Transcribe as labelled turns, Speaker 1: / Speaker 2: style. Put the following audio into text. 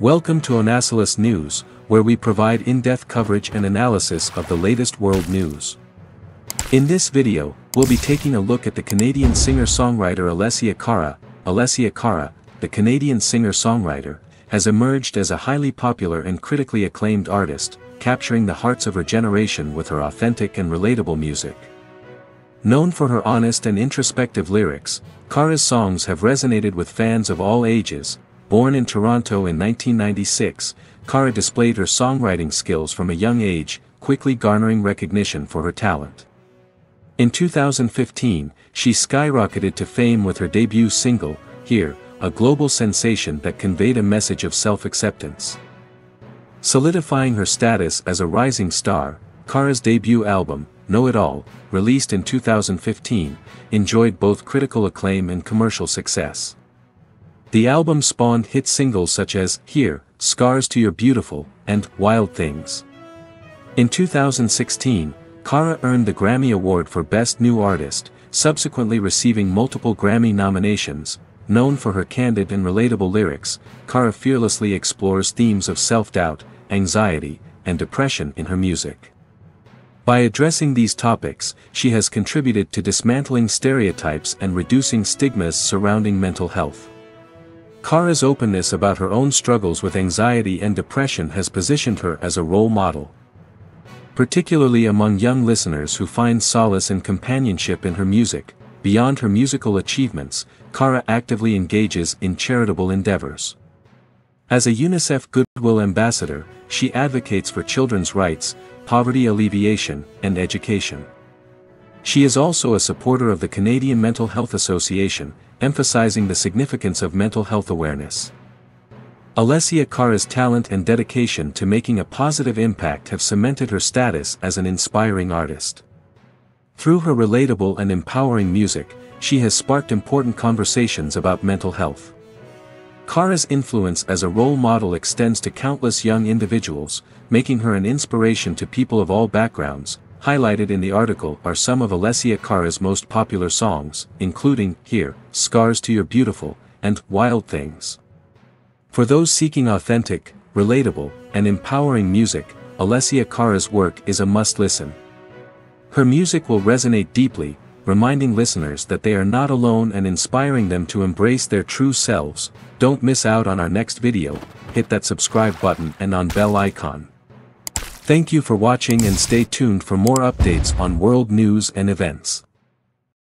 Speaker 1: Welcome to Onasilus News, where we provide in-depth coverage and analysis of the latest world news. In this video, we'll be taking a look at the Canadian singer-songwriter Alessia Cara. Alessia Cara, the Canadian singer-songwriter, has emerged as a highly popular and critically acclaimed artist, capturing the hearts of her generation with her authentic and relatable music. Known for her honest and introspective lyrics, Cara's songs have resonated with fans of all ages. Born in Toronto in 1996, Cara displayed her songwriting skills from a young age, quickly garnering recognition for her talent. In 2015, she skyrocketed to fame with her debut single, Here, a global sensation that conveyed a message of self-acceptance. Solidifying her status as a rising star, Cara's debut album, Know It All, released in 2015, enjoyed both critical acclaim and commercial success. The album spawned hit singles such as Here, Scars to Your Beautiful, and Wild Things. In 2016, Cara earned the Grammy Award for Best New Artist, subsequently receiving multiple Grammy nominations, known for her candid and relatable lyrics, Cara fearlessly explores themes of self-doubt, anxiety, and depression in her music. By addressing these topics, she has contributed to dismantling stereotypes and reducing stigmas surrounding mental health. Cara's openness about her own struggles with anxiety and depression has positioned her as a role model. Particularly among young listeners who find solace and companionship in her music, beyond her musical achievements, Kara actively engages in charitable endeavors. As a UNICEF Goodwill Ambassador, she advocates for children's rights, poverty alleviation, and education. She is also a supporter of the Canadian Mental Health Association, emphasizing the significance of mental health awareness. Alessia Cara's talent and dedication to making a positive impact have cemented her status as an inspiring artist. Through her relatable and empowering music, she has sparked important conversations about mental health. Cara's influence as a role model extends to countless young individuals, making her an inspiration to people of all backgrounds. Highlighted in the article are some of Alessia Cara's most popular songs, including Here, Scars to Your Beautiful, and Wild Things. For those seeking authentic, relatable, and empowering music, Alessia Cara's work is a must-listen. Her music will resonate deeply, reminding listeners that they are not alone and inspiring them to embrace their true selves. Don't miss out on our next video, hit that subscribe button and on bell icon. Thank you for watching and stay tuned for more updates on world news and events.